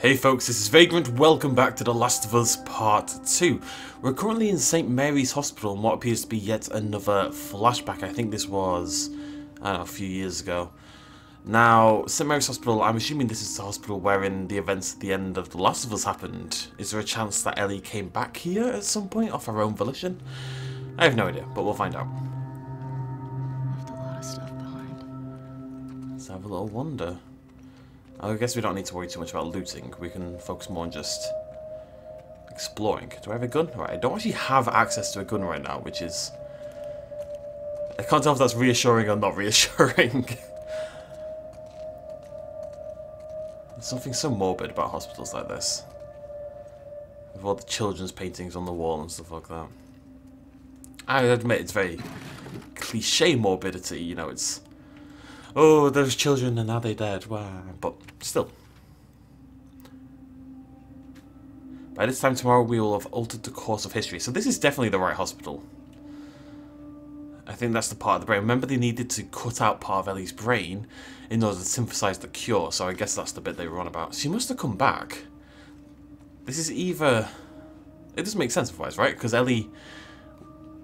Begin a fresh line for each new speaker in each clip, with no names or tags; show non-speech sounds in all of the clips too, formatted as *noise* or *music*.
Hey folks, this is Vagrant, welcome back to The Last of Us Part 2. We're currently in St Mary's Hospital in what appears to be yet another flashback. I think this was, I don't know, a few years ago. Now, St Mary's Hospital, I'm assuming this is the hospital wherein the events at the end of The Last of Us happened. Is there a chance that Ellie came back here at some point off her own volition? I have no idea, but we'll find out.
Left a lot of stuff behind.
Let's have a little wonder. I guess we don't need to worry too much about looting. We can focus more on just exploring. Do I have a gun? Right, I don't actually have access to a gun right now, which is... I can't tell if that's reassuring or not *laughs* reassuring. There's something so morbid about hospitals like this. With all the children's paintings on the wall and stuff like that. I admit it's very cliche morbidity, you know, it's oh, there's children and now they're dead. Wow. But still. By this time tomorrow, we will have altered the course of history. So this is definitely the right hospital. I think that's the part of the brain. Remember, they needed to cut out part of Ellie's brain in order to synthesize the cure. So I guess that's the bit they were on about. She must have come back. This is either... It doesn't make sense otherwise, right? Because Ellie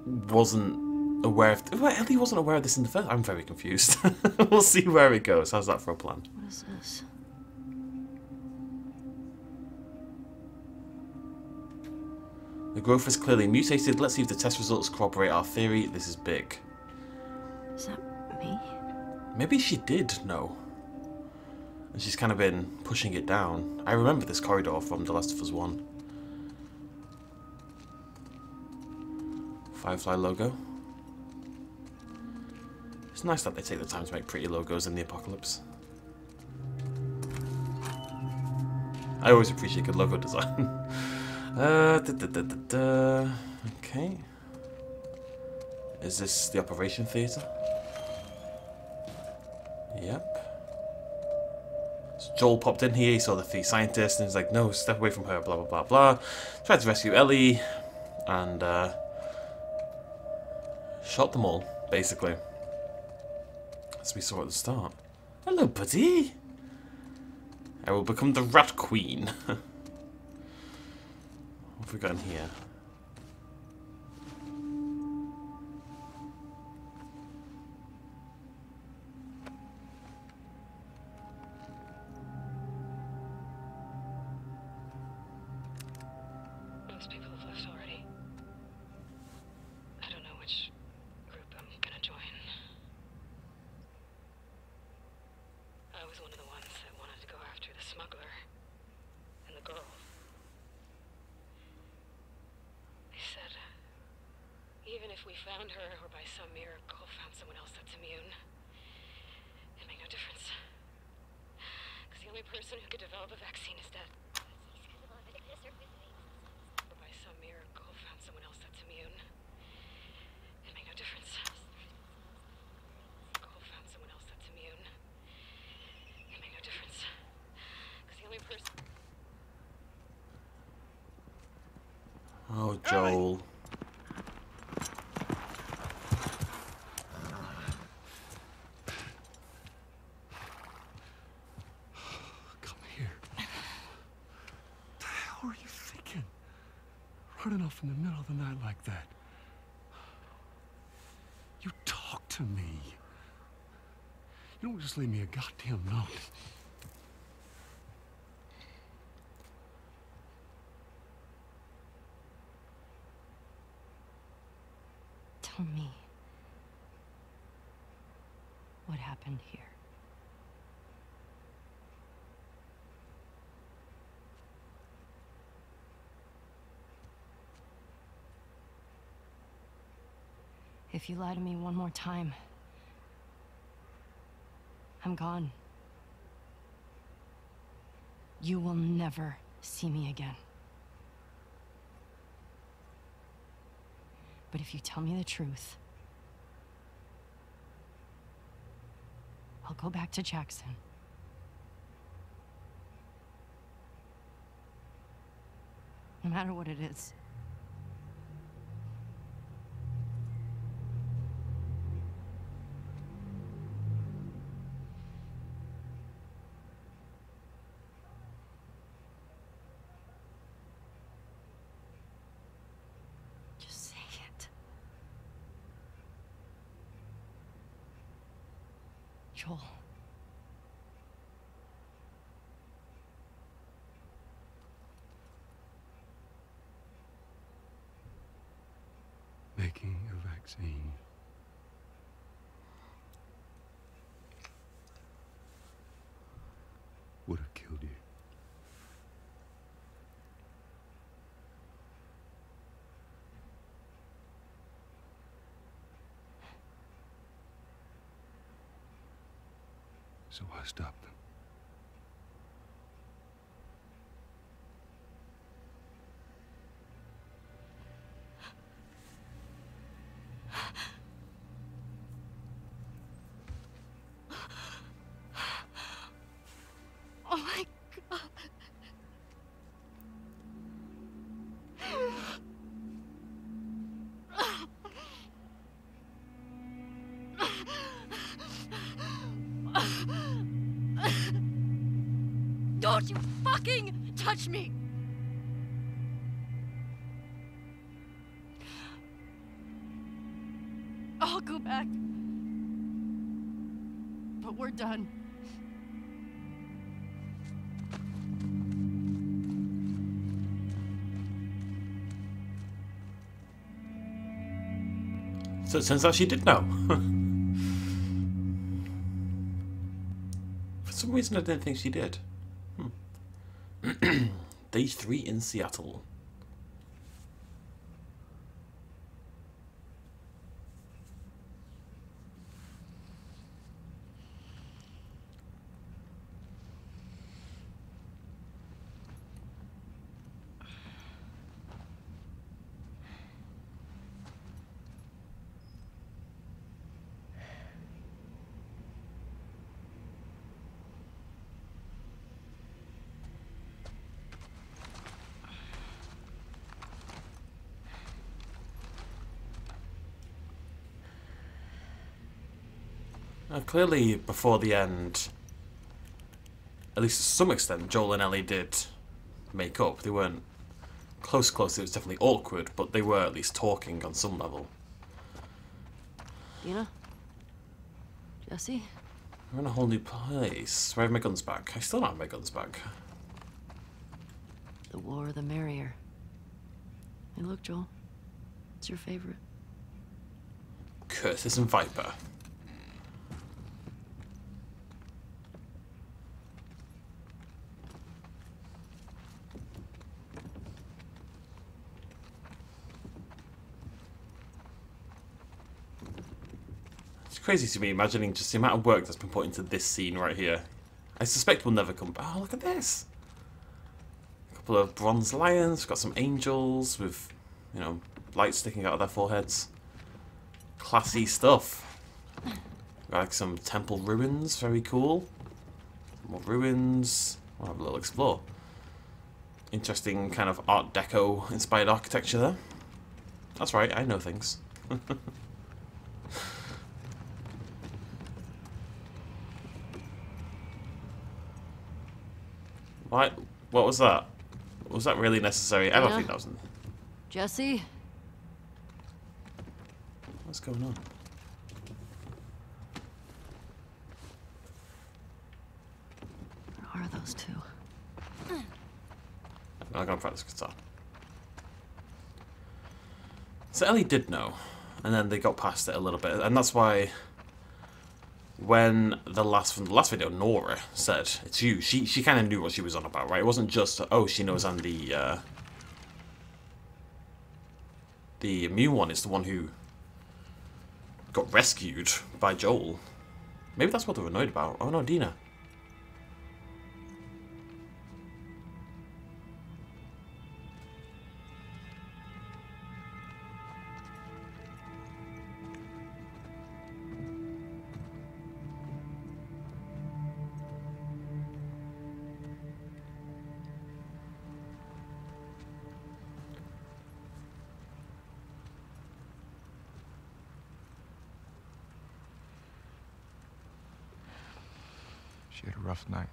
wasn't aware of... Well, Ellie wasn't aware of this in the first... I'm very confused. *laughs* we'll see where it goes. How's that for a plan?
What is this?
The growth is clearly mutated. Let's see if the test results corroborate our theory. This is big.
Is that me?
Maybe she did know. And she's kind of been pushing it down. I remember this corridor from The Last of Us 1. Firefly logo. It's nice that they take the time to make pretty logos in the apocalypse. I always appreciate good logo design. *laughs* uh, da, da, da. Okay. Is this the operation theatre? Yep. So Joel popped in here, he saw the three scientists, and he's like, no, step away from her, blah, blah, blah, blah. Tried to rescue Ellie, and uh, shot them all, basically. We saw at the start. Hello, buddy. I will become the Rat Queen. *laughs* what have we got in here?
Running off in the middle of the night like that. You talk to me. You don't just leave me a goddamn note.
Tell me. What happened here? If you lie to me one more time, I'm gone. You will never see me again. But if you tell me the truth, I'll go back to Jackson. No matter what it is. Joel.
Making a vaccine. Would have killed you. So I stopped them.
Fucking touch me! I'll go back. But we're done.
So it turns out she did know. *laughs* For some reason, I didn't think she did. *clears throat* Day three in Seattle. Uh, clearly, before the end, at least to some extent, Joel and Ellie did make up. They weren't close, close. It was definitely awkward, but they were at least talking on some level.
Dina? Jesse?
We're in a whole new place. Where have my guns back? I still don't have my guns back.
The war, the merrier. Hey, look, Joel. It's your favorite.
Curtis and Viper. Crazy to me imagining just the amount of work that's been put into this scene right here. I suspect we'll never come back. Oh, look at this! A couple of bronze lions, got some angels with, you know, lights sticking out of their foreheads. Classy stuff. Got like some temple ruins, very cool. More ruins. I'll have a little explore. Interesting kind of Art Deco inspired architecture there. That's right, I know things. *laughs* what? What was that? Was that really necessary? I don't
Yeah.
think that was.
Jesse?
What's going on?
Where are those two?
I'm not gonna practice guitar. So Ellie did know, and then they got past it a little bit, and that's why when the last from the last video, Nora said it's you. She she kind of knew what she was on about, right? It wasn't just oh she knows I'm the uh, the immune one is the one who got rescued by Joel. Maybe that's what they were annoyed about. Oh no, Dina.
Rough night.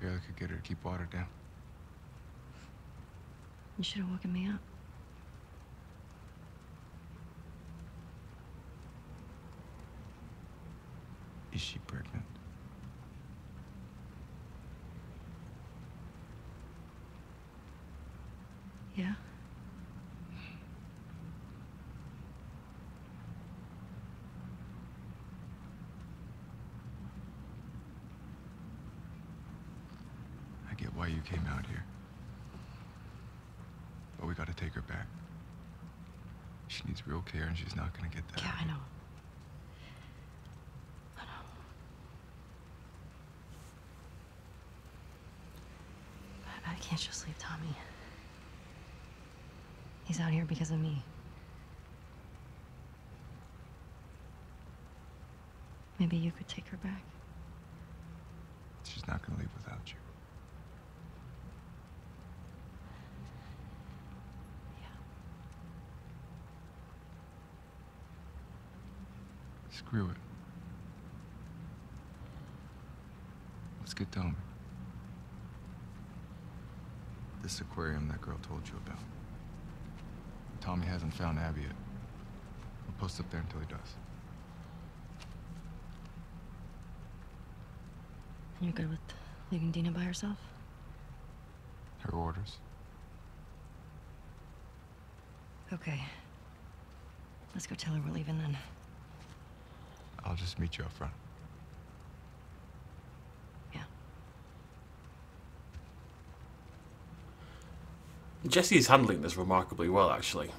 Barely could get her to keep water down.
You should have woken me up.
Is she pregnant?
Yeah.
I get why you came out here. But we gotta take her back. She needs real care and she's not gonna get that.
Yeah, I know. I know. But I can't just leave Tommy. He's out here because of me. Maybe you could take her back.
She's not gonna leave without you.
Yeah.
Screw it. Let's get Tommy. This aquarium that girl told you about. Tommy hasn't found Abby yet. We'll post up there until he does.
You're good with leaving Dina by herself?
Her orders.
Okay. Let's go tell her we're leaving then.
I'll just meet you up front.
Yeah.
Jesse is handling this remarkably well, actually.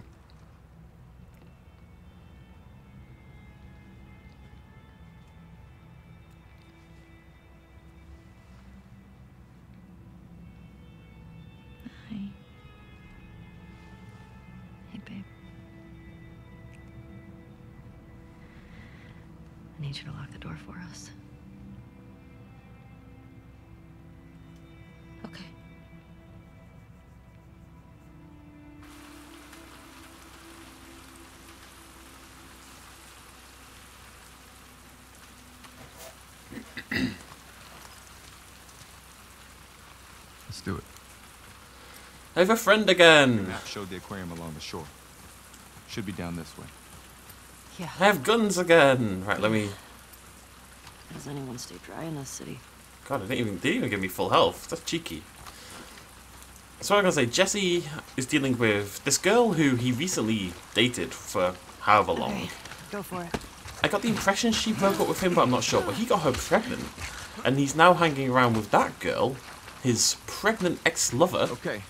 I
have a friend again.
The Map showed the aquarium along the shore. Should be down this way.
Yeah.
I have guns again. Right, let me.
Does anyone stay dry in this city?
God, I didn't even, didn't even give me full health. That's cheeky. So I'm gonna say, Jesse is dealing with this girl who he recently dated for however long.
Okay, go for it.
I got the impression she broke up with him, but I'm not sure. But he got her pregnant, and he's now hanging around with that girl, his pregnant ex-lover,
Okay.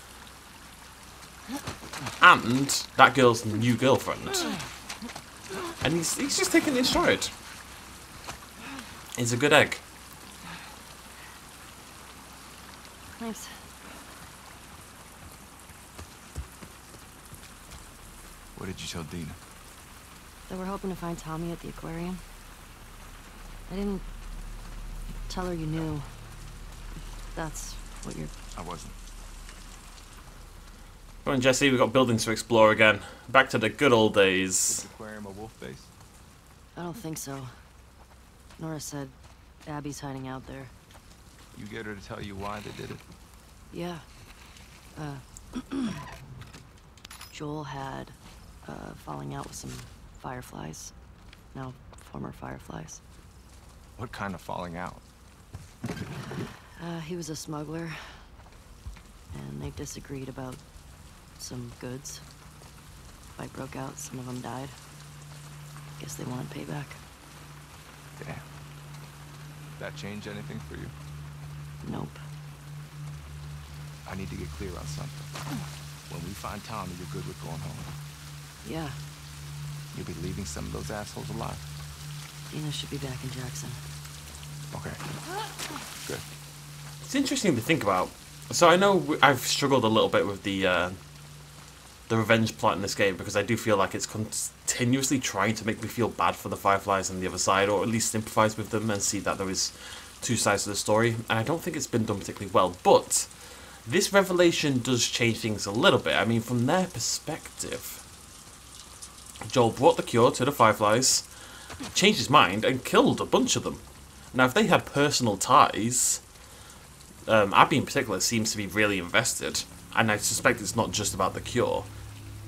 And that girl's new girlfriend. And he's he's just taking it in stride. He's a good egg.
Thanks.
What did you tell Dina?
That we're hoping to find Tommy at the aquarium. I didn't tell her you knew. That's what you're.
I wasn't.
Come on, Jesse, we've got buildings to explore again. Back to the good old days.
aquarium a wolf base?
I don't think so. Nora said Abby's hiding out there.
You get her to tell you why they did it?
Yeah. Uh, *clears throat* Joel had uh, falling out with some fireflies. No, former fireflies.
What kind of falling out?
Uh, he was a smuggler, and they disagreed about some goods. Fight broke out, some of them died. Guess they wanted payback.
Damn. That change anything for you?
Nope.
I need to get clear on something. When we find Tommy, you're good with going home.
Yeah,
You'll be leaving some of those assholes alive.
Dina should be back in Jackson.
Okay. Good.
It's interesting to think about. So I know I've struggled a little bit with the uh, the revenge plot in this game because I do feel like it's continuously trying to make me feel bad for the Fireflies on the other side, or at least sympathise with them and see that there is two sides to the story. And I don't think it's been done particularly well. But this revelation does change things a little bit. I mean, from their perspective, Joel brought the cure to the Fireflies, changed his mind, and killed a bunch of them. Now, if they had personal ties, um, Abby in particular seems to be really invested, and I suspect it's not just about the cure.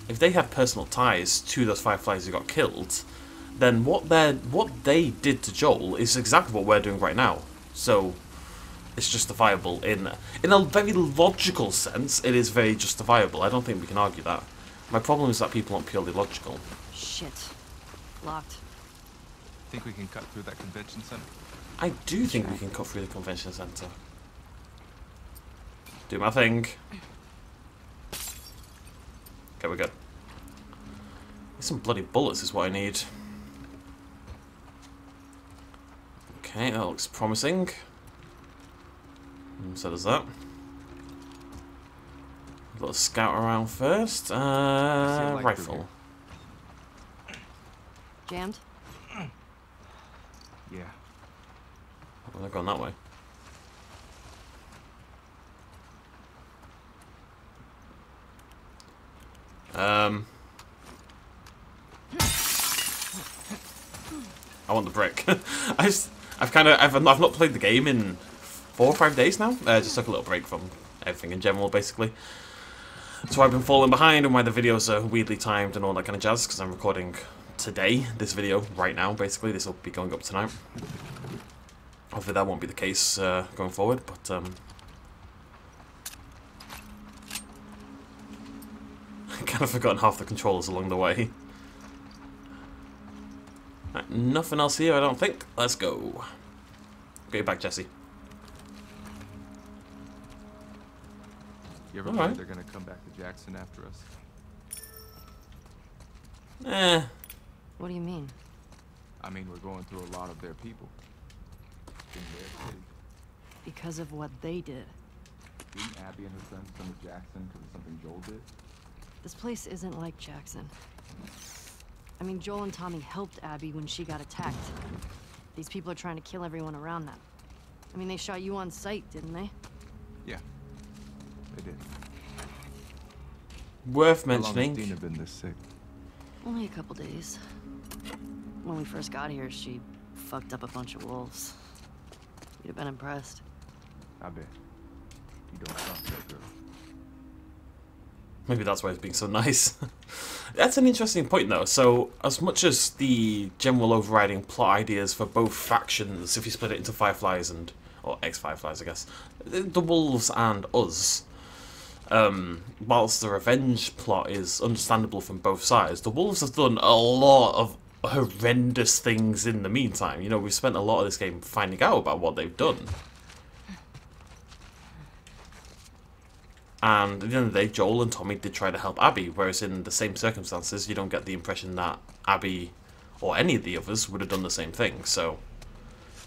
If they have personal ties to those fireflies who got killed, then what they what they did to Joel is exactly what we're doing right now. So it's justifiable in in a very logical sense. It is very justifiable. I don't think we can argue that. My problem is that people aren't purely logical.
Shit. Locked.
Think we can cut through that convention center?
I do think we can cut through the convention centre. Do my thing. Okay, we're good. Some bloody bullets is what I need. Okay, that looks promising. So does that. A little scout around first. Uh,
light
rifle.
Jammed?
Yeah.
They're going that way. Um. I want the brick. *laughs* I just, I've kind of, I've, I've not played the game in four or five days now. Uh, just took a little break from everything in general, basically. So I've been falling behind and why the videos are weirdly timed and all that kind of jazz, because I'm recording today, this video, right now, basically. This will be going up tonight. Hopefully that won't be the case uh, going forward, but um, I kind of forgotten half the controllers along the way. Right, nothing else here, I don't think. Let's go. Get you back, Jesse.
You ever
Alright.
they're gonna come back to Jackson after us?
Eh,
What do you mean?
I mean, we're going through a lot of their people. In their city.
Because of what they did.
Didn't Abby and her friends come to Jackson because of something Joel did?
This place isn't like Jackson. I mean, Joel and Tommy helped Abby when she got attacked. These people are trying to kill everyone around them. I mean, they shot you on sight, didn't they?
Yeah. They did.
worth
How long has
mentioning.
Dina been this sick?
Only a couple days. When we first got here, she fucked up a bunch of wolves. You'd have been impressed.
I bet. You don't trust that girl.
Maybe that's why it's being so nice. *laughs* that's an interesting point, though. So, as much as the general overriding plot ideas for both factions, if you split it into Fireflies and or ex-Fireflies, I guess, the Wolves and us, um, whilst the revenge plot is understandable from both sides, the Wolves have done a lot of horrendous things in the meantime. You know, we've spent a lot of this game finding out about what they've done. And at the end of the day, Joel and Tommy did try to help Abby, whereas in the same circumstances, you don't get the impression that Abby or any of the others would have done the same thing. So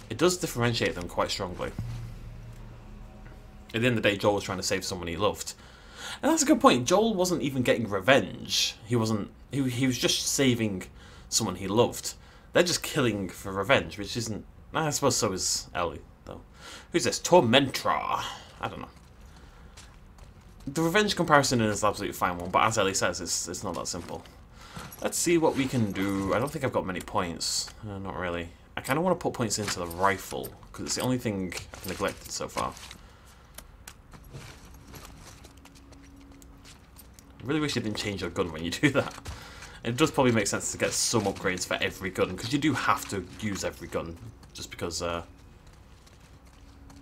it does differentiate them quite strongly. At the end of the day, Joel was trying to save someone he loved. And that's a good point. Joel wasn't even getting revenge. He wasn't. He, he was just saving someone he loved. They're just killing for revenge, which isn't. I suppose so is Ellie, though. Who's this? Tormentra. I don't know. The revenge comparison is an absolutely fine one, but as Ellie says, it's, it's not that simple. Let's see what we can do. I don't think I've got many points. Uh, not really. I kind of want to put points into the rifle, because it's the only thing I've neglected so far. I really wish you didn't change your gun when you *laughs* do that. It does probably make sense to get some upgrades for every gun, because you do have to use every gun, just because, uh,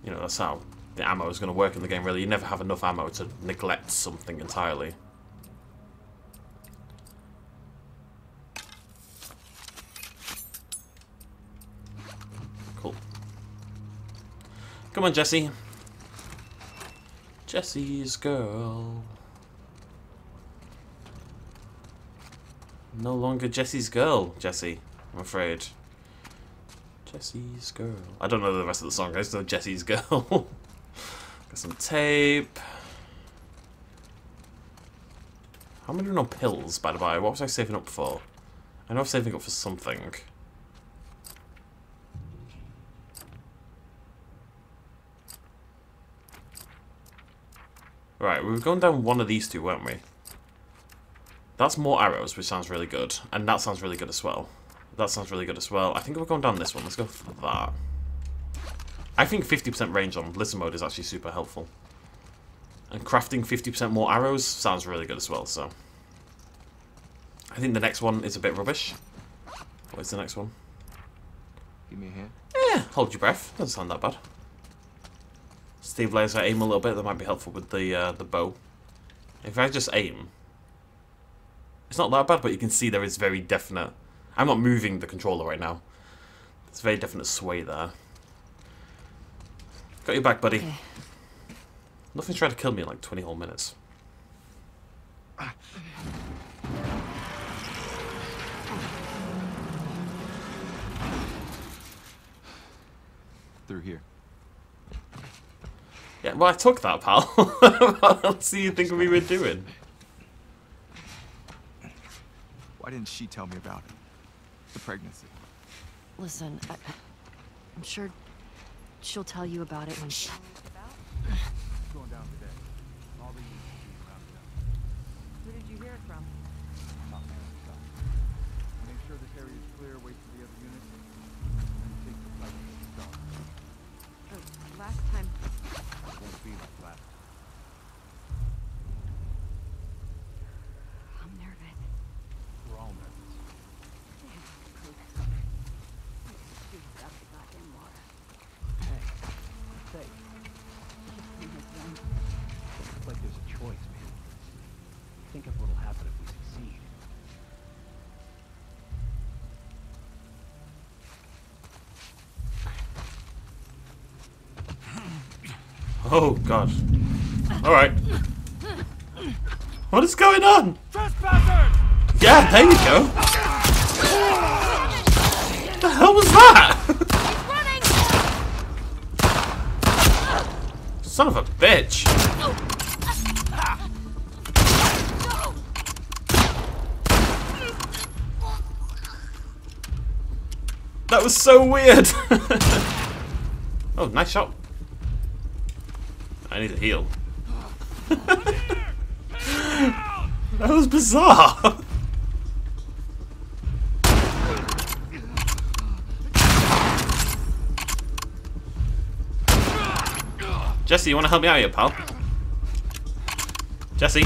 you know, that's how the ammo is going to work in the game, really. You never have enough ammo to neglect something entirely. Cool. Come on, Jesse. Jesse's girl. No longer Jesse's girl, Jesse, I'm afraid. Jesse's girl. I don't know the rest of the song, I just know Jesse's *laughs* girl. Got some tape. How am I doing pills, by the way? What was I saving up for? I know I'm saving up for something. Right, we were going down one of these two, weren't we? That's more arrows, which sounds really good. And that sounds really good as well. That sounds really good as well. I think we're going down this one. Let's go for that. I think 50% range on listen mode is actually super helpful. And crafting 50% more arrows sounds really good as well, so. I think the next one is a bit rubbish. What is the next one?
Give me a hand.
Yeah, hold your breath. Doesn't sound that bad. Stabilize our aim a little bit. That might be helpful with the uh, the bow. If I just aim, it's not that bad, but you can see there is very definite. I'm not moving the controller right now. There's very definite sway there. Got your back, buddy.
Okay.
Nothing's trying to kill me in like 20 whole minutes.
Through here.
Yeah, well, I took that, pal. what else do you think we were doing?
Why didn't she tell me about it? The pregnancy.
Listen, I, I'm sure she'll tell you about it when she...
Going down today. All the units are being rounded up.
Who did you hear it from?
Top man on top. Make sure this area is clear, wait for the other units. And take the fight to the start.
last time...
Won't be like last time.
I'm nervous.
We're all nervous.
It's like there's a choice, man. Think of what'll happen if we succeed.
Oh, God. Alright. What is going on? Yeah, there you go. What the hell was that? Son of a bitch. That was so weird. *laughs* oh, nice shot. I need to heal. *laughs* that was bizarre. Jesse, you want to help me out here, pal? Jesse.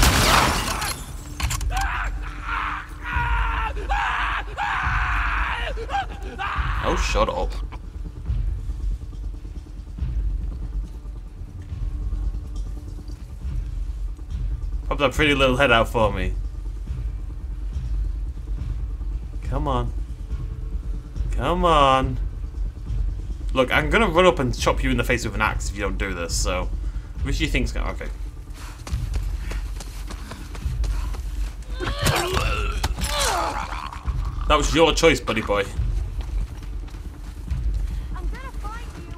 Oh, shut up. That pretty little head out for me. Come on. Come on. Look, I'm gonna run up and chop you in the face with an axe if you don't do this, so... Which do you think's gonna... Okay. That was your choice, buddy boy.
I'm gonna find you!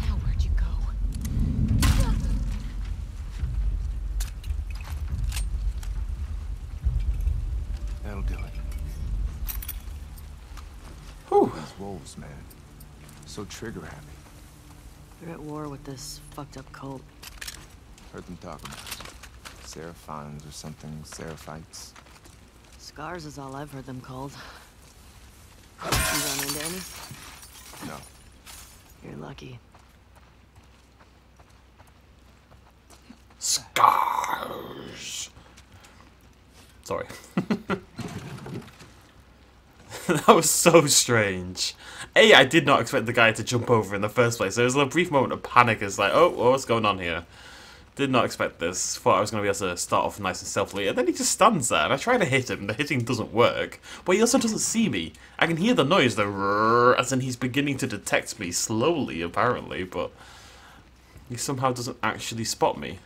Now where'd you go?
That'll do it.
Whew.
These wolves, man. So trigger happy.
They're at war with this fucked up cult.
Heard them talk about it. Seraphons or something. Seraphites.
Scars is all I've heard them called. You run into any?
No.
You're lucky.
Scars. Sorry. *laughs* *laughs* that was so strange. A, I did not expect the guy to jump over in the first place. There was a brief moment of panic. It's like, oh, what's going on here? Did not expect this. Thought I was going to be able to start off nice and stealthily. And then he just stands there. And I try to hit him. The hitting doesn't work. But he also doesn't see me. I can hear the noise, the rrrr, as in he's beginning to detect me slowly, apparently. But he somehow doesn't actually spot me.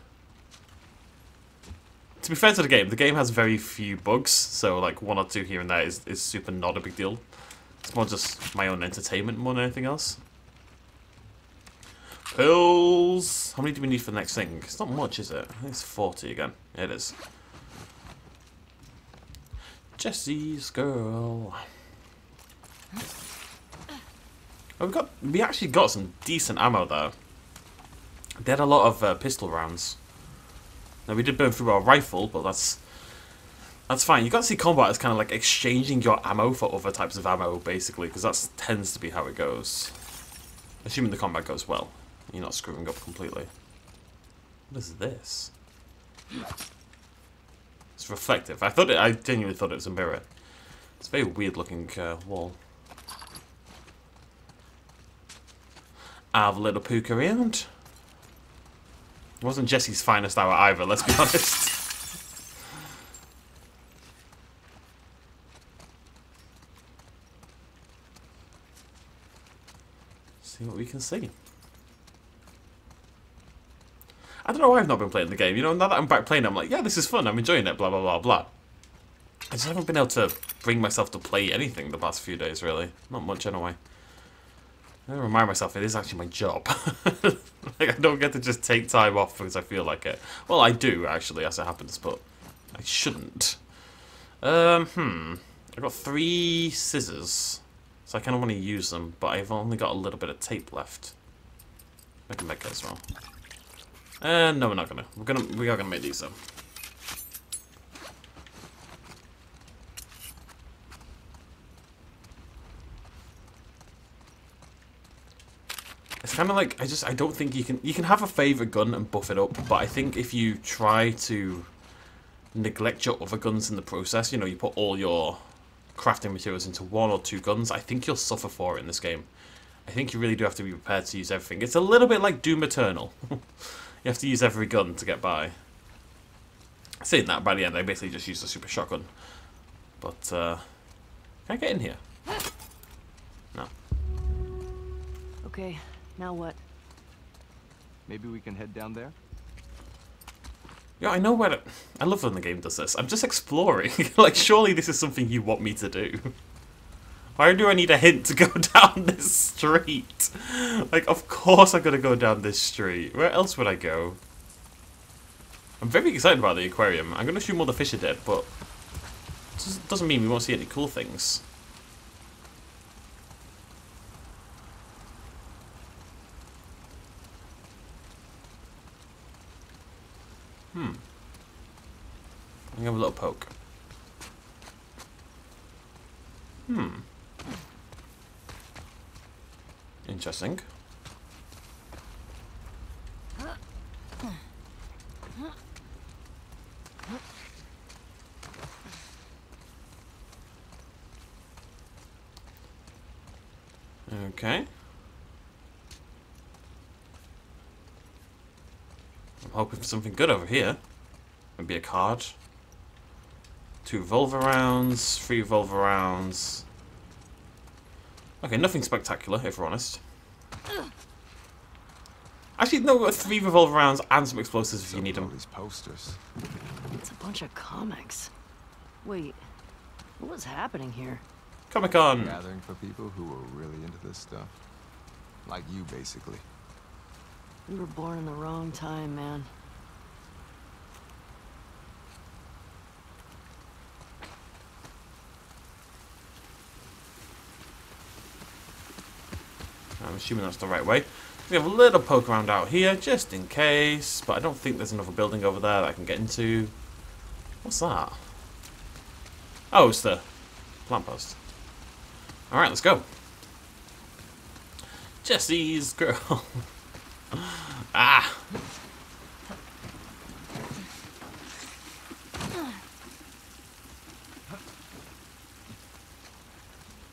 To be fair to the game, the game has very few bugs. So like one or two here and there is, is super not a big deal. It's more just my own entertainment more than anything else. Pills! How many do we need for the next thing? It's not much, is it? It's 40 again. It is. Jesse's girl. Oh, we got we actually got some decent ammo though. They had a lot of uh, pistol rounds. Now we did burn through our rifle, but that's that's fine. You got to see combat as kind of like exchanging your ammo for other types of ammo, basically, because that tends to be how it goes. Assuming the combat goes well, you're not screwing up completely. What is this? It's reflective. I thought it. I genuinely thought it was a mirror. It's a very weird looking uh, wall. Have a little poke around. Wasn't Jesse's finest hour either, let's be *laughs* honest. see what we can see. I don't know why I've not been playing the game. You know, now that I'm back playing, I'm like, yeah, this is fun. I'm enjoying it. Blah blah blah blah. I just haven't been able to bring myself to play anything the past few days. Really, not much anyway. I remind myself it is actually my job. *laughs* like I don't get to just take time off because I feel like it. Well, I do actually, as it happens, but I shouldn't. Um, hmm. I've got three scissors, so I kind of want to use them, but I've only got a little bit of tape left. I can make it as well. And uh, no, we're not gonna. We're gonna. We are gonna make these though. Kind of like I just I don't think you can you can have a favorite gun and buff it up, but I think if you try to neglect your other guns in the process, you know, you put all your crafting materials into one or two guns, I think you'll suffer for it in this game. I think you really do have to be prepared to use everything. It's a little bit like Doom Eternal. *laughs* you have to use every gun to get by. Saying that, by the end, I basically just used a super shotgun. But, uh, can I get in here? *laughs* No.
Okay, now what?
Maybe we can head down there?
Yeah, I know where to... I love when the game does this. I'm just exploring. *laughs* like, surely this is something you want me to do. Why do I need a hint to go *laughs* down this street? Like, of course I'm gonna go down this street. Where else would I go? I'm very excited about the aquarium. I'm gonna assume all the fish are dead, but... Doesn't mean we won't see any cool things. Hmm. Let me have a little poke. Hmm. Interesting. Okay. Hoping for something good over here. Maybe a card. Two revolver rounds, three revolver rounds. Okay, nothing spectacular, if we're honest. Actually, no, three revolver rounds and some explosives if you need them.
These posters.
It's a bunch of comics. Wait, what was happening here?
Comic Con.
Gathering for people who were really into this stuff. Like you, basically.
We were born in the wrong time, man.
I'm assuming that's the right way. We have a little poke around out here, just in case, but I don't think there's another building over there that I can get into. What's that? Oh, it's the plant post. Alright, let's go. Jesse's girl. *laughs* ah!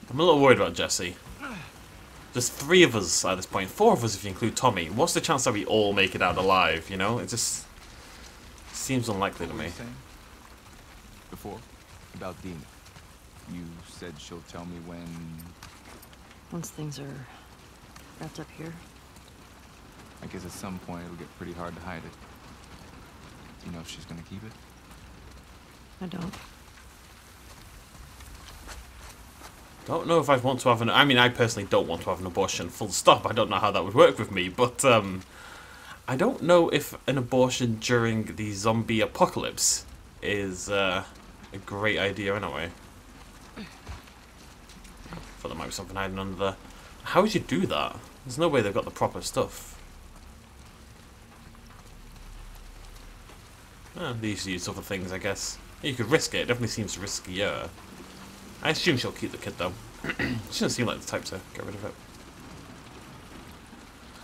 I'm a little worried about Jesse. There's three of us at this point. Four of us if you include Tommy. What's the chance that we all make it out alive, you know? It just seems unlikely to me.
Before, about Dina. You said she'll tell me when...
Once things are wrapped up here.
I guess at some point it'll get pretty hard to hide it. Do you know if she's gonna keep it?
I don't.
Don't know if I want to have an... I mean, I personally don't want to have an abortion, full stop. I don't know how that would work with me, but um, I don't know if an abortion during the zombie apocalypse is uh, a great idea anyway. I thought there might be something hiding under there. How would you do that? There's no way they've got the proper stuff. Ah, they used to use other things, I guess. You could risk it. It definitely seems riskier. I assume she'll keep the kid though. *clears throat* she doesn't seem like the type to get rid of it.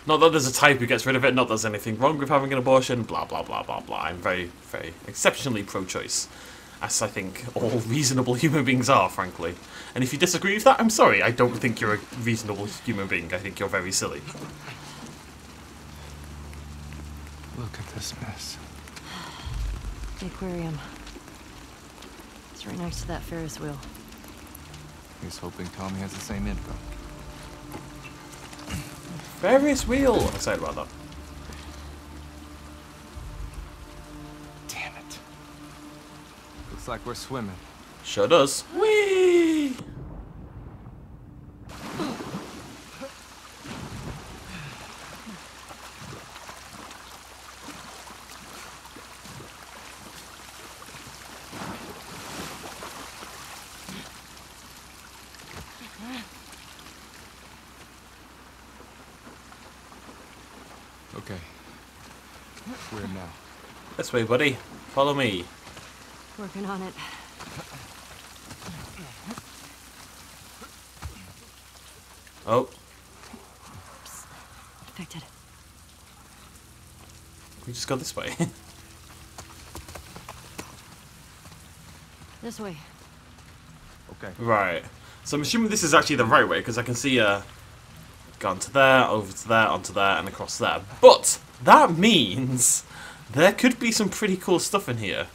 Not that there's a type who gets rid of it, not that there's anything wrong with having an abortion, blah, blah, blah, blah, blah. I'm very, very exceptionally pro-choice. As I think all *laughs* reasonable human beings are, frankly. And if you disagree with that, I'm sorry. I don't think you're a reasonable human being. I think you're very silly.
Look at this mess.
The aquarium. It's right next to that Ferris wheel.
He's hoping Tommy has the same info. *clears throat*
Ferris wheel! Excited about that.
Damn it. Looks like we're swimming.
Sure does. Whee!
Okay. Where now?
This way, buddy. Follow me.
Working on it.
Oh,
Infected.
we just go this way. *laughs*
This way.
Okay.
right. So I'm assuming this is actually the right way, because I can see uh, gone to there, over to there, onto there, and across there. But that means there could be some pretty cool stuff in here.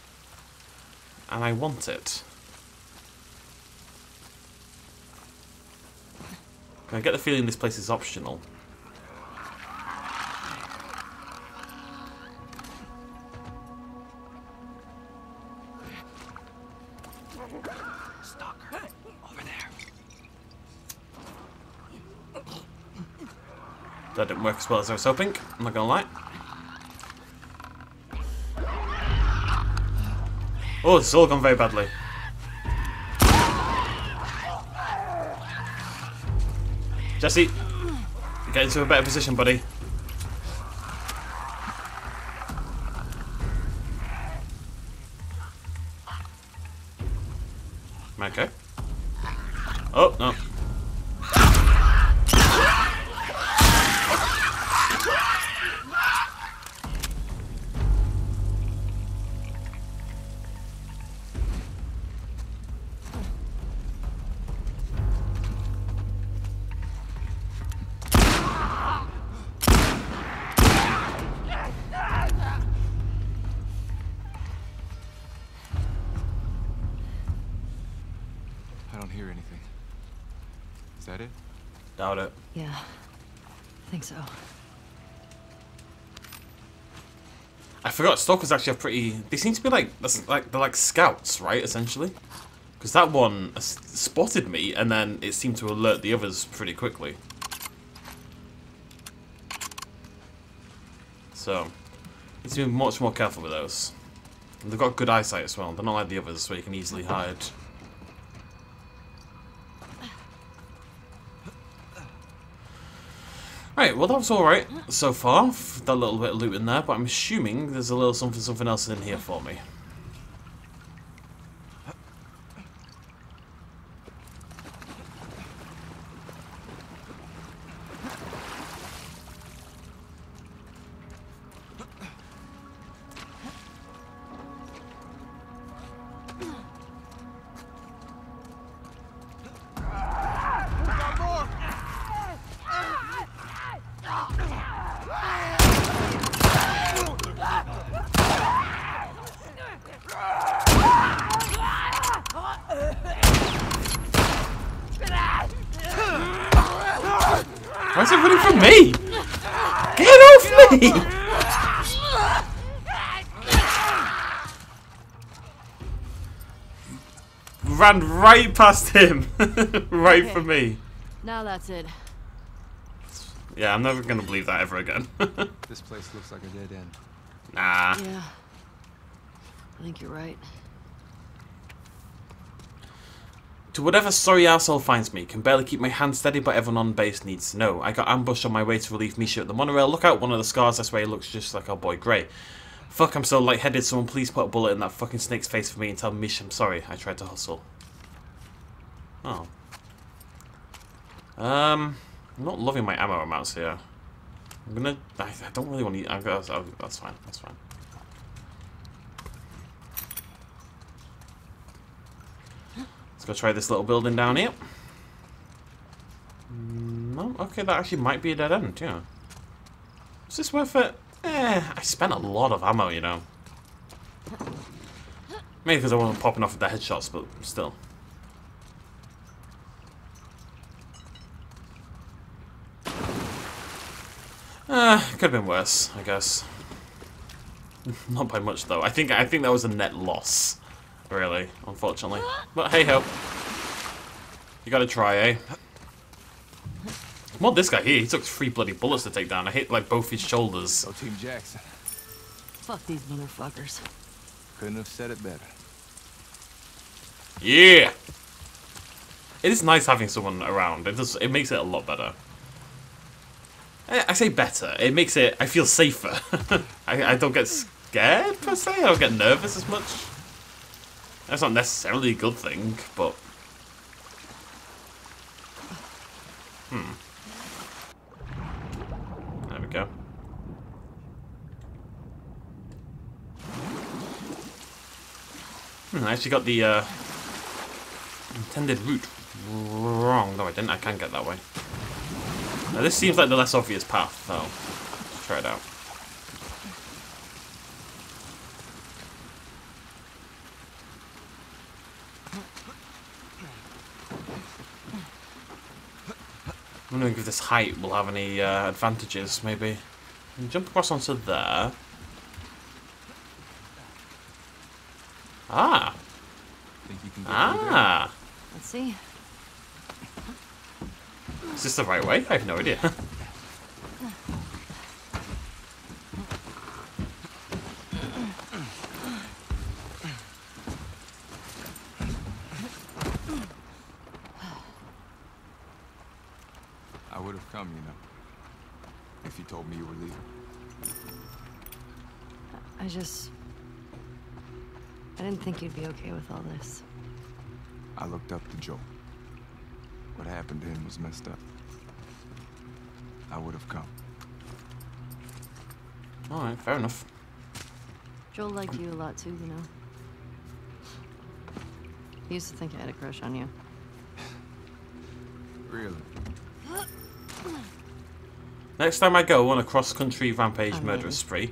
And I want it. I get the feeling this place is optional. That didn't work as well as I was hoping. I'm not gonna lie. Oh, it's all gone very badly. Jesse, get into a better position, buddy. Okay. Oh, no. Forgot stalkers actually have pretty. They seem to be like like they're like scouts, right? Essentially, because that one spotted me and then it seemed to alert the others pretty quickly. So, need to be much more careful with those. And they've got good eyesight as well. They're not like the others, where you can easily hide. Right, well that was alright so far, that little bit of loot in there, but I'm assuming there's a little something something else in here for me. Why is it running from me? Get off me! Ran right past him. *laughs* right for me.
Now that's it.
Yeah, I'm never gonna believe that ever again. *laughs*
This place looks like a dead end.
nah.
Yeah. I think you're right.
To whatever sorry arsehole finds me, can barely keep my hand steady, but everyone on base needs to know. I got ambushed on my way to relieve Misha at the monorail. Look out, one of the scars, I swear he looks just like our boy Gray. Fuck, I'm so lightheaded, someone please put a bullet in that fucking snake's face for me and tell Misha I'm sorry. I tried to hustle. Oh. Um, I'm not loving my ammo amounts here. I'm gonna. I, I don't really want to. I, that's, that's fine. That's fine. Let's go try this little building down here. Mm, No, okay, that actually might be a dead end, yeah. Is this worth it? Eh, I spent a lot of ammo, you know. Maybe because I wasn't popping off with the headshots, but still. Uh, could have been worse, I guess. *laughs* Not by much though. I think I think that was a net loss, really, unfortunately. But hey ho. You gotta try, eh? Well, this guy here, he took three bloody bullets to take down. I hit like both his shoulders.
Go Team Jackson.
Fuck these motherfuckers.
Couldn't have said it better.
Yeah. It is nice having someone around. It does. It makes it a lot better. I, I say better. It makes it. I feel safer. *laughs* I, I don't get scared per se. I don't get nervous as much. That's not necessarily a good thing, but. Hmm. There we go. Hmm, I actually got the uh, intended route wrong. No, I didn't. I can get that way. Now, this seems like the less obvious path, though. Let's try it out. I'm wondering if this height will have any uh, advantages, maybe. Can jump across onto there. Ah!
Think you can get there?
Ah!
Let's see.
Is this the right way? I have no idea. *laughs*
okay with all this.
I looked up to Joel. What happened to him was messed up. I would have come.
Alright, fair enough.
Joel liked you a lot too, you know. He used to think I had a crush on you. *sighs*
Really? *clears throat*
Next time I go on a cross-country rampage
I
murder spree,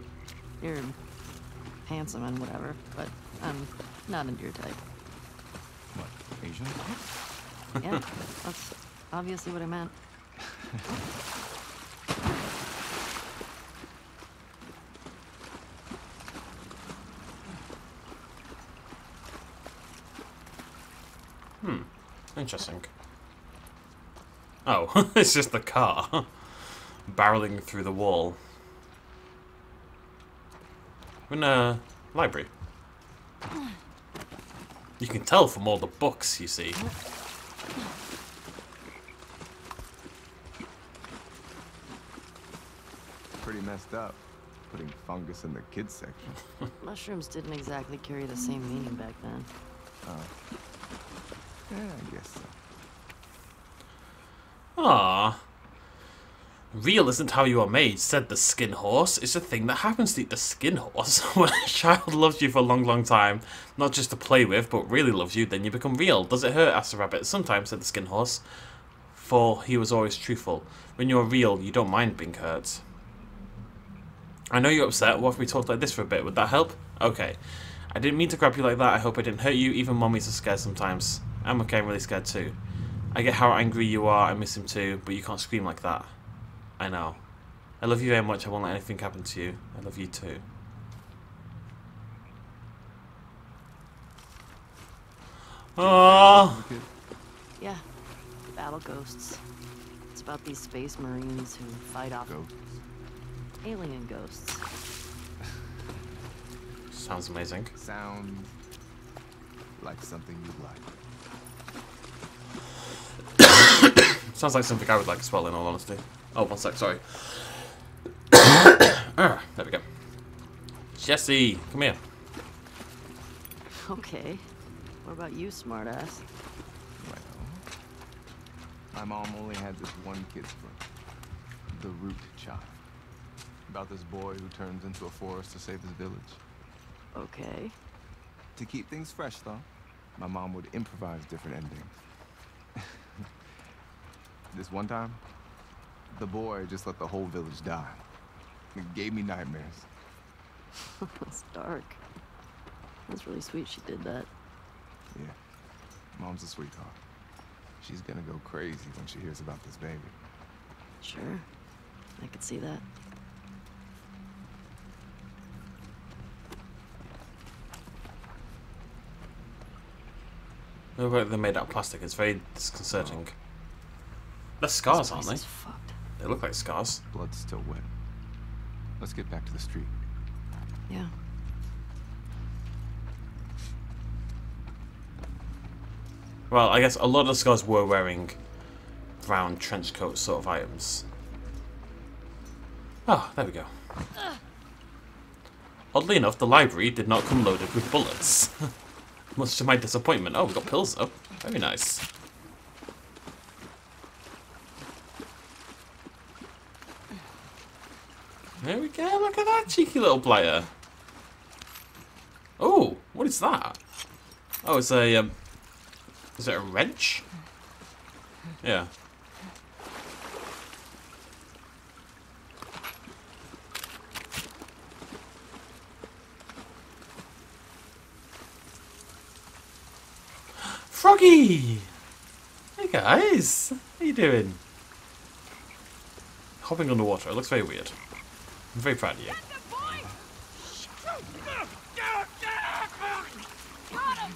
You're handsome and whatever, but I'm not into your type.
What, Asian?
Yeah, that's obviously what I meant.
Hmm, interesting. Oh, *laughs* it's just the car barreling through the wall. We're in a library. You can tell from all the books, you see.
Pretty messed up. Putting fungus in the kids section. *laughs*
Mushrooms didn't exactly carry the same meaning back then.
Yeah, I guess so.
Ah. Real isn't how you are made, said the skin horse. It's a thing that happens to the skin horse. *laughs* when a child loves you for a long, long time, not just to play with, but really loves you, then you become real. Does it hurt? asked the rabbit. Sometimes, said the skin horse. For he was always truthful. When you're real, you don't mind being hurt. I know you're upset. What if we talked like this for a bit? Would that help? Okay. I didn't mean to grab you like that. I hope I didn't hurt you. Even mummies are scared sometimes. I'm okay. I'm really scared too. I get how angry you are. I miss him too. But you can't scream like that. I know. I love you very much. I won't let anything happen to you. I love you too. Oh,
Yeah, battle ghosts. It's about these space marines who fight off
Ghosts.
alien ghosts.
sounds amazing.
Sound like something you'd like. *coughs*
Sounds like something I would like as well, in all honesty. Oh, one sec, sorry. *coughs* *coughs* ah, there we go. Jesse, come here.
Okay. What about you, smartass?
Well, my mom only had this one kid's from the root child. About this boy who turns into a forest to save his village.
Okay.
To keep things fresh, though, my mom would improvise different endings. *laughs* this one time, the boy just let the whole village die. It gave me nightmares. *laughs*
it's dark. That's really sweet she did that.
Yeah, mom's a sweetheart. She's gonna go crazy when she hears about this baby.
Sure. I could see that.
They look like they're made out of plastic. It's very disconcerting. They're scars, aren't they?
fucked.
They look like scars.
Blood's still wet. Let's get back to the street.
Yeah.
Well, I guess a lot of the scars were wearing brown trench coat sort of items. Oh, there we go. Oddly enough, the library did not come loaded with bullets. *laughs* Much to my disappointment. Oh, we got pills though. Very nice. There we go. Look at that cheeky little player. Oh, what is that? Oh, it's a um, is it a wrench? Yeah. Froggy! Hey guys! How you doing? Hopping underwater. It looks very weird. I'm very proud of you.
Got him!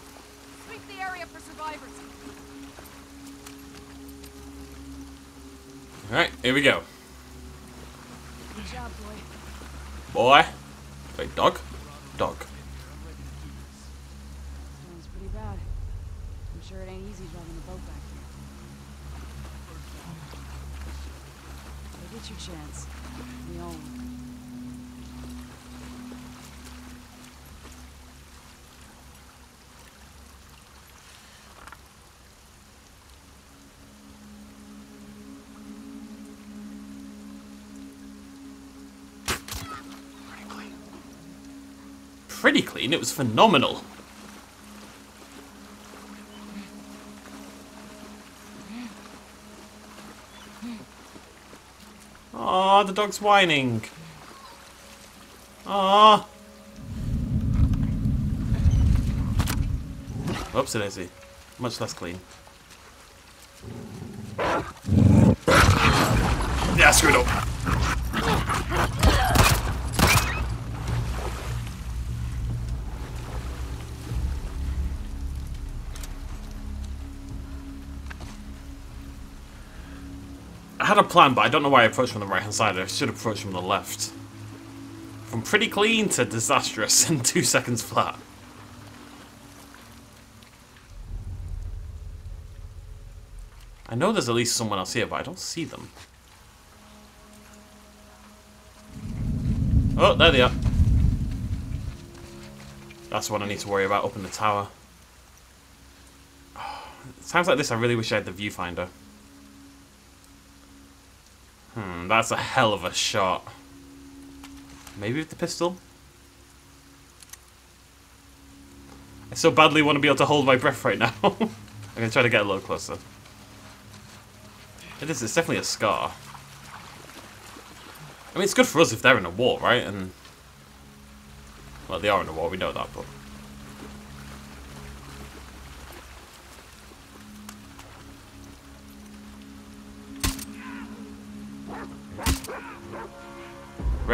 Sweep the area for survivors.
Alright, here we go.
Good job, boy.
Boy. Wait, dog? Dog.
Sounds pretty bad. I'm sure it ain't easy driving the boat back here. Get your chance. We.
It was phenomenal. Aw, the dog's whining. Ah. Aw. Oopsie daisy. Much less clean. Yeah, screwed up. I had a plan, but I don't know why I approached from the right hand side. I should approach from the left. From pretty clean to disastrous *laughs* in two seconds flat. I know there's at least someone else here, but I don't see them. Oh, there they are. That's what I need to worry about up in the tower. *sighs* Times like this, I really wish I had the viewfinder. Hmm, that's a hell of a shot. Maybe with the pistol? I so badly want to be able to hold my breath right now. *laughs* I'm going to try to get a little closer. It is, it's definitely a scar. I mean, it's good for us if they're in a war, right? And Well, they are in a war, we know that, but...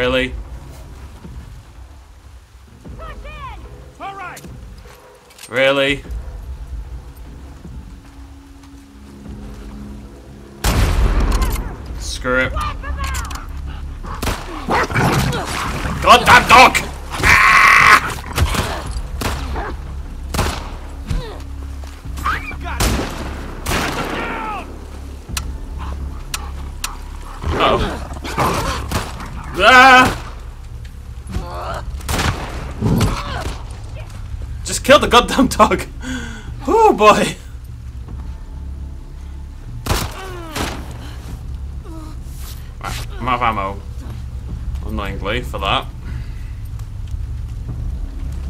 Really? Really? Screw it. Goddamn dog! Ah! Just kill the goddamn dog! Oh boy! I'm out of ammo. annoyingly, for that.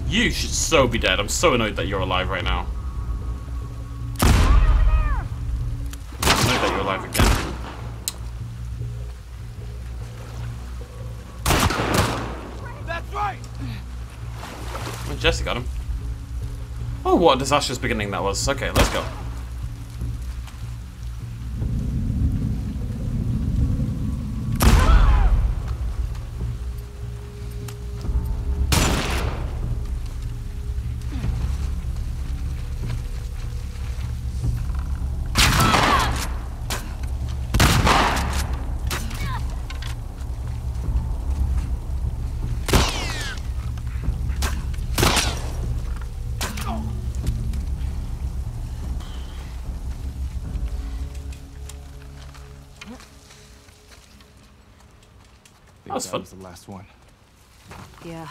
You should so be dead. I'm so annoyed that you're alive right now. I'm annoyed that you're alive again. Jesse got him. Oh, what a disastrous beginning that was. Okay, let's go.
Think
was fun.
was the last one.
Yeah.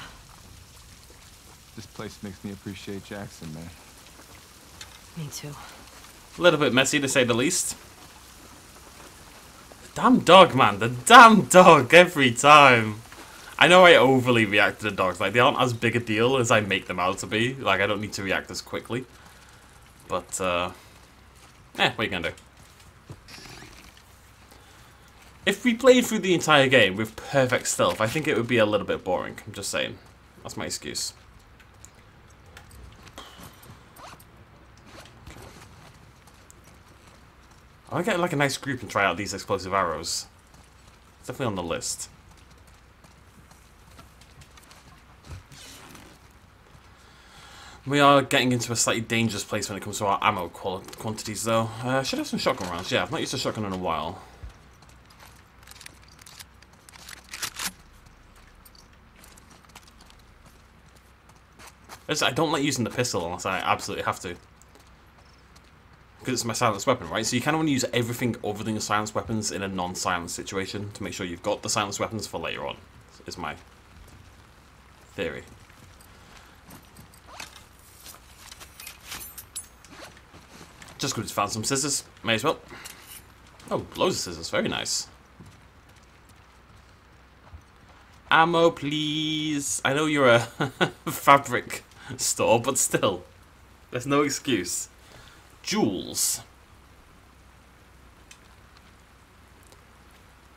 This place makes me appreciate Jackson, man.
Me too.
A little bit messy, to say the least. The damn dog, man. The damn dog, every time. I know I overly react to the dogs. Like, they aren't as big a deal as I make them out to be. Like, I don't need to react as quickly. But, uh... Eh, what are you gonna do? If we played through the entire game with perfect stealth, I think it would be a little bit boring. I'm just saying. That's my excuse. I want to get like a nice group and try out these explosive arrows. It's definitely on the list. We are getting into a slightly dangerous place when it comes to our ammo quantities, though. Uh, should have some shotgun rounds. Yeah, I've not used a shotgun in a while. I don't like using the pistol unless I absolutely have to. Because it's my silenced weapon, right? So you kind of want to use everything other than your silenced weapons in a non-silenced situation to make sure you've got the silenced weapons for later on, is my theory. Just good to found some scissors. May as well. Oh, loads of scissors. Very nice. Ammo, please. I know you're a *laughs* fabric store, but still. There's no excuse. Jules.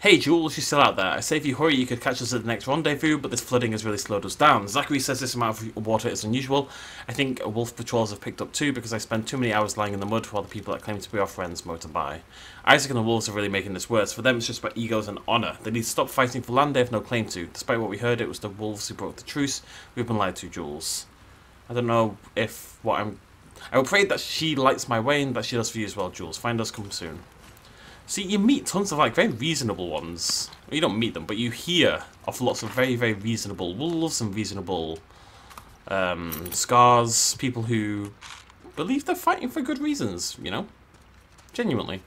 Hey Jules, you're still out there. I say if you hurry you could catch us at the next rendezvous, but this flooding has really slowed us down. Zachary says this amount of water is unusual. I think wolf patrols have picked up too because I spend too many hours lying in the mud while the people that claim to be our friends motor by. Isaac and the wolves are really making this worse. For them it's just about egos and honour. They need to stop fighting for land they have no claim to. Despite what we heard, it was the wolves who broke the truce. We've been lied to, Jules. I don't know if what I'm... I will pray that she lights my way and that she does for you as well, Jules. Find us, come soon. See, you meet tons of like very reasonable ones. Well, you don't meet them, but you hear of lots of very, very reasonable wolves and reasonable um, scars. People who believe they're fighting for good reasons, you know? Genuinely.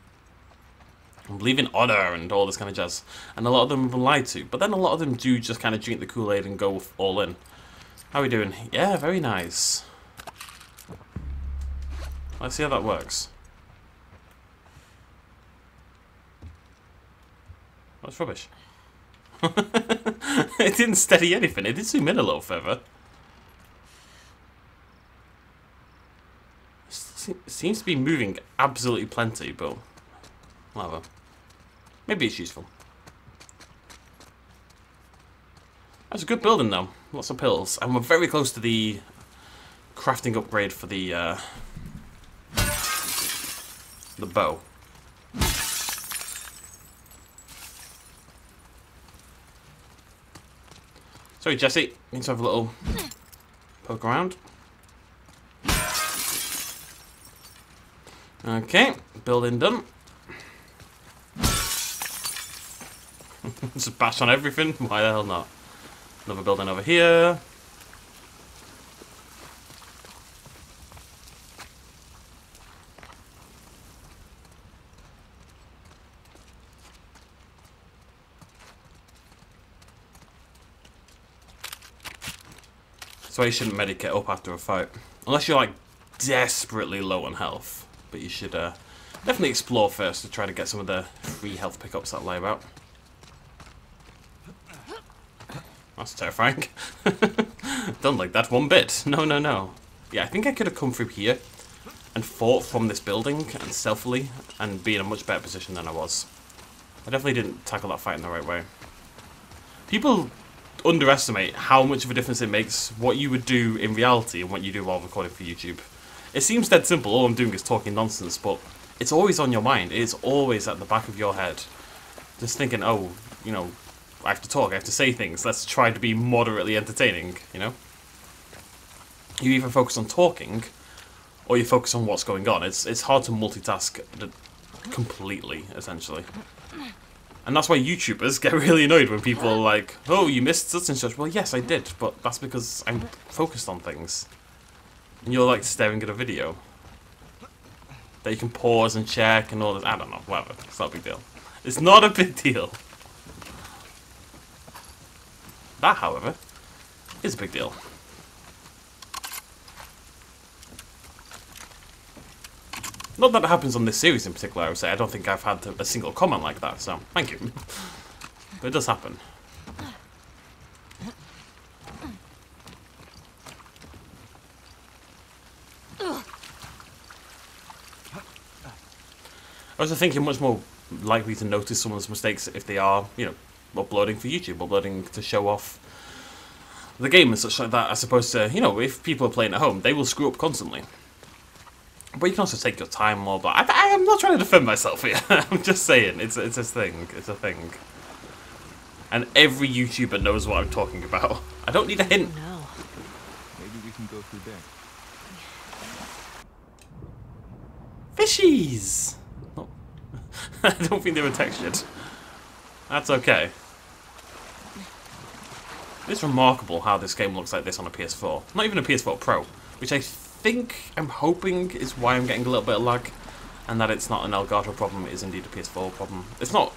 And believe in honor and all this kind of jazz. And a lot of them have been lied to. But then a lot of them do just kind of drink the Kool-Aid and go all in. How are we doing? Yeah, very nice. Let's see how that works. That's rubbish. *laughs* it didn't steady anything. It did zoom in a little further. Se- Seems to be moving absolutely plenty, but whatever. Maybe it's useful. That's a good building though. Lots of pills. And we're very close to the crafting upgrade for the uh, the bow. Sorry, Jesse. Need to have a little poke around. Okay, building done. *laughs* Just bash on everything. Why the hell not? Another building over here. So you shouldn't medicate up after a fight. Unless you're like desperately low on health. But you should uh, definitely explore first to try to get some of the free health pickups that lie about. That's terrifying. *laughs* Don't like that one bit. No, no, no. Yeah, I think I could have come through here and fought from this building and stealthily and be in a much better position than I was. I definitely didn't tackle that fight in the right way. People underestimate how much of a difference it makes what you would do in reality and what you do while recording for YouTube. It seems dead simple, all I'm doing is talking nonsense, but it's always on your mind. It's always at the back of your head. Just thinking, oh, you know, I have to talk, I have to say things, let's try to be moderately entertaining, you know? You either focus on talking, or you focus on what's going on. It's, it's hard to multitask completely, essentially. And that's why YouTubers *laughs* get really annoyed when people are like, oh, you missed such and such. Well, yes, I did, but that's because I'm focused on things. And you're like staring at a video. That you can pause and check and all this. I don't know, whatever. It's not a big deal. It's not a big deal. That, however, is a big deal. Not that it happens on this series in particular, I would say. I don't think I've had a single comment like that, so thank you. *laughs* but it does happen. I was thinking much more likely to notice someone's mistakes if they are, you know, uploading for YouTube, uploading to show off the game and such like that, as opposed to, you know, if people are playing at home, they will screw up constantly. But you can also take your time more. But I, I am not trying to defend myself here. *laughs* I'm just saying it's it's a thing. It's a thing. And every YouTuber knows what I'm talking about. I don't need a hint.
Oh, no.
Maybe we can go through there.
Fishies! Oh. *laughs* I don't think they were textured. That's okay. It's remarkable how this game looks like this on a PS4. Not even a PS4 Pro, which I think, I'm hoping, is why I'm getting a little bit of lag. And that it's not an Elgato problem, it is indeed a PS4 problem. It's not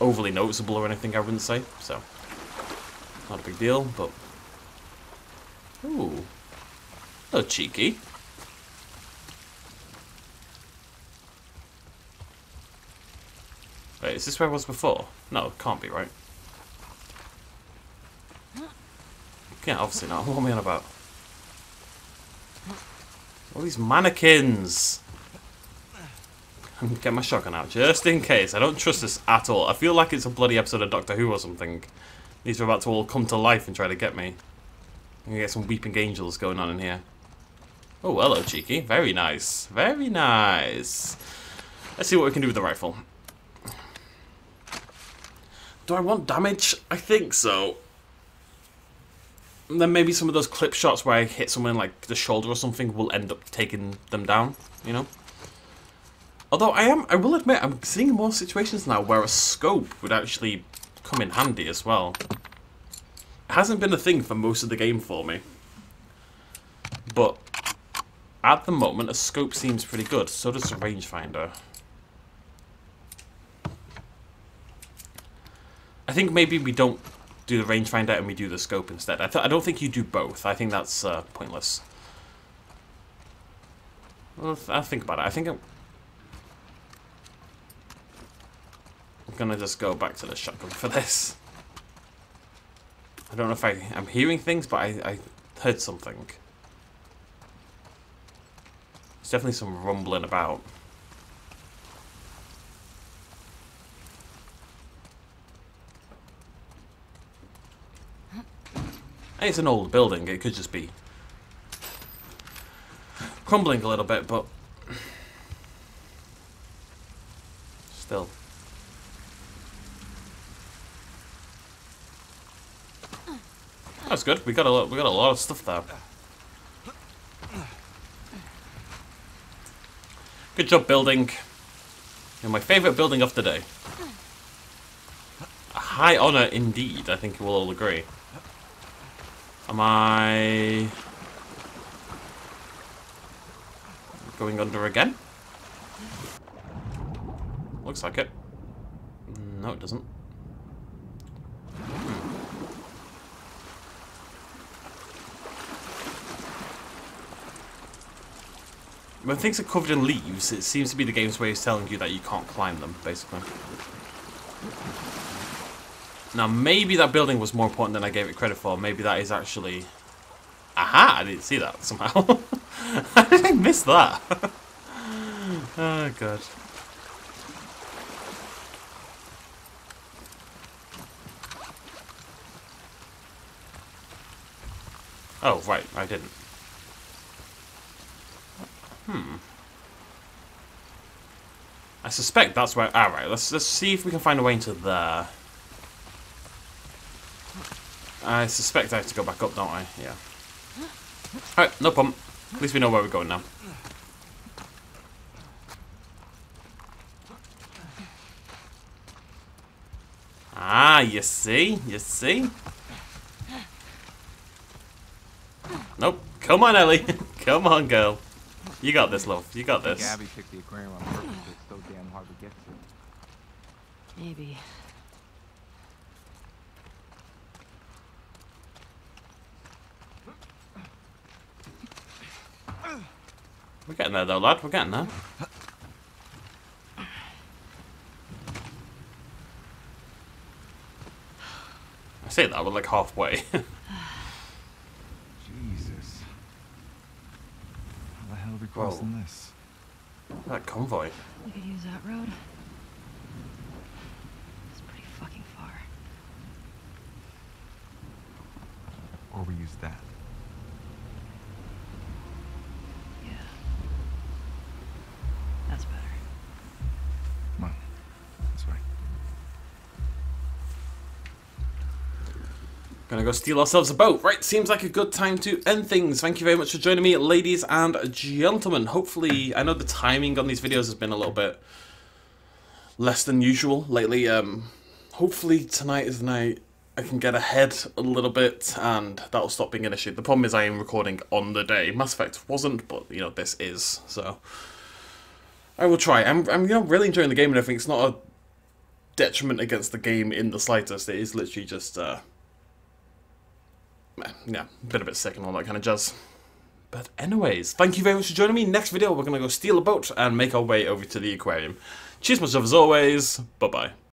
overly noticeable or anything, I wouldn't say, so... Not a big deal, but... Ooh. A little cheeky. Wait, is this where I was before? No, can't be, right? Yeah, obviously not. What am I on about? All these mannequins! I'm gonna Get my shotgun out, just in case. I don't trust this at all. I feel like it's a bloody episode of Doctor Who or something. These are about to all come to life and try to get me. I'm gonna get some weeping angels going on in here. Oh, hello, Cheeky. Very nice. Very nice. Let's see what we can do with the rifle. Do I want damage? I think so. Then maybe some of those clip shots where I hit someone like the shoulder or something will end up taking them down, you know? Although I am, I will admit, I'm seeing more situations now where a scope would actually come in handy as well. It hasn't been a thing for most of the game for me. But at the moment, a scope seems pretty good. So does a rangefinder. I think maybe we don't do the rangefinder and we do the scope instead. I, th I don't think you do both. I think that's uh, pointless. Well, I'll think about it. I think I'm... I'm gonna just go back to the shotgun for this. I don't know if I, I'm hearing things, but I, I heard something. There's definitely some rumbling about. It's an old building, it could just be crumbling a little bit, but still. That's good. We got a lot, we got a lot of stuff there. Good job building. You're my favourite building of the day. A high honour indeed, I think we'll all agree. Am I... Going under again? Looks like it. No, it doesn't. Hmm. When things are covered in leaves, it seems to be the game's way of telling you that you can't climb them, basically. Now, maybe that building was more important than I gave it credit for. Maybe that is actually... Aha! I didn't see that somehow. *laughs* I did I miss that? *laughs* oh, God. Oh, right, I didn't. Hmm. I suspect that's where... Alright, let's, let's see if we can find a way into there. I suspect I have to go back up, don't I? Yeah. Alright, no problem. At least we know where we're going now. Ah, you see? You see? Nope. Come on, Ellie. *laughs* Come on, girl. You got this, love. You got this.
Abby picked the aquarium on purpose. It's so damn hard to get to.
Maybe.
We're getting there, though, lad. We're getting there. I say that, we're like halfway. *laughs*
Jesus. How the hell are we crossing this?
that convoy.
We could use that road. It's pretty fucking far.
Or we use that.
Gonna go steal ourselves a boat. Right, seems like a good time to end things. Thank you very much for joining me, ladies and gentlemen. Hopefully, I know the timing on these videos has been a little bit less than usual lately. Um, hopefully tonight is the night I can get ahead a little bit and that'll stop being an issue. The problem is I am recording on the day. Mass Effect wasn't, but you know, this is, so... I will try. I'm, I'm you know, really enjoying the game and everything. It's not a detriment against the game in the slightest. It is literally just, uh, yeah, a bit of a sick and all that kind of jazz. But anyways, thank you very much for joining me. Next video, we're going to go steal a boat and make our way over to the aquarium. Cheers much love as always. Bye-bye.